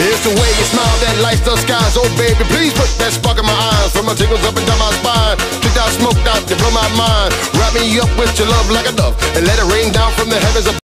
It's the way you smile that lights the skies. Oh, baby, please put that spark in my eyes. From my tingles up and down my spine. Kicked out, smoked out, to blow my mind. Wrap me up with your love like a dove. And let it rain down from the heavens above.